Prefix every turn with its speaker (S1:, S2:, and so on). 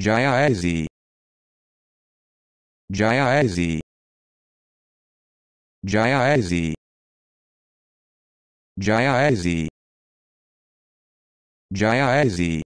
S1: Jayazi Jayazi Jayazi Jayazi Jayazi